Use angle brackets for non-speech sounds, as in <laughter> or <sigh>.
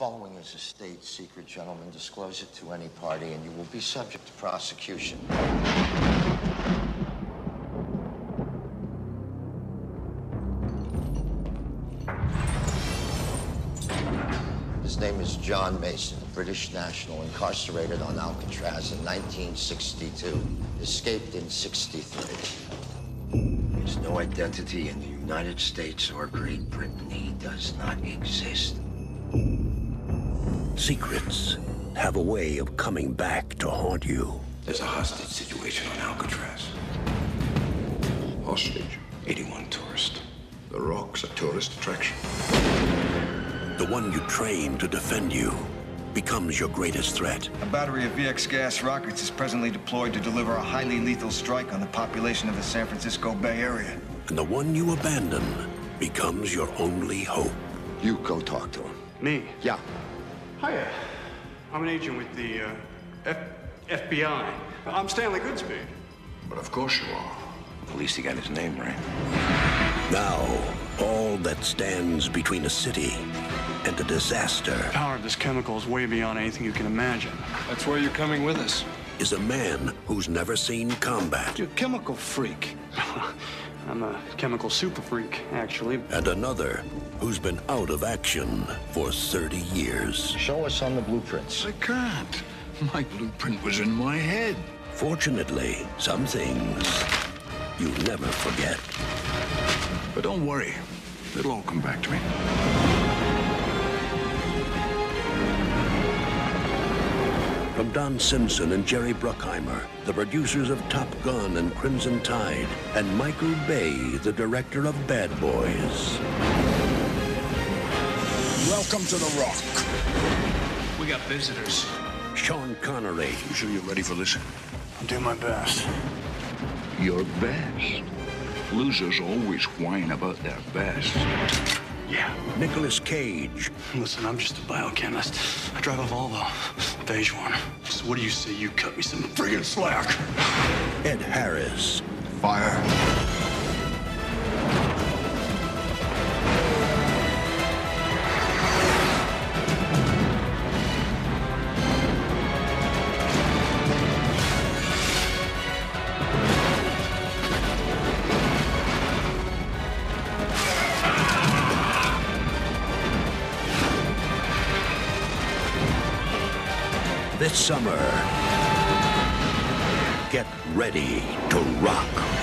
following is a state secret, gentlemen. Disclose it to any party, and you will be subject to prosecution. His name is John Mason, a British national incarcerated on Alcatraz in 1962. Escaped in 63. There's no identity in the United States or Great Britain. He does not exist. Secrets have a way of coming back to haunt you. There's a hostage situation on Alcatraz. Hostage? 81 tourists. The Rock's a tourist attraction. The one you train to defend you becomes your greatest threat. A battery of VX gas rockets is presently deployed to deliver a highly lethal strike on the population of the San Francisco Bay Area. And the one you abandon becomes your only hope. You go talk to him. Me? Yeah. Hiya. I'm an agent with the uh, F- FBI. I'm Stanley Goodspeed. But of course you are. At least he got his name right. Now, all that stands between a city and a disaster The power of this chemical is way beyond anything you can imagine. That's why you're coming with us. is a man who's never seen combat You're a chemical freak. <laughs> I'm a chemical super freak, actually. and another who's been out of action for 30 years. Show us on the blueprints. I can't. My blueprint was in my head. Fortunately, some things you never forget. But don't worry. It'll all come back to me. From Don Simpson and Jerry Bruckheimer, the producers of Top Gun and Crimson Tide, and Michael Bay, the director of Bad Boys. Welcome to The Rock. We got visitors. Sean Connery, You sure you're ready for this? I'll do my best. Your best. Losers always whine about their best. Yeah. Nicolas Cage, Listen, I'm just a biochemist. I drive a Volvo. Beige one. So what do you say you cut me some friggin' slack? Ed Harris, Fire. This summer. Get ready to rock.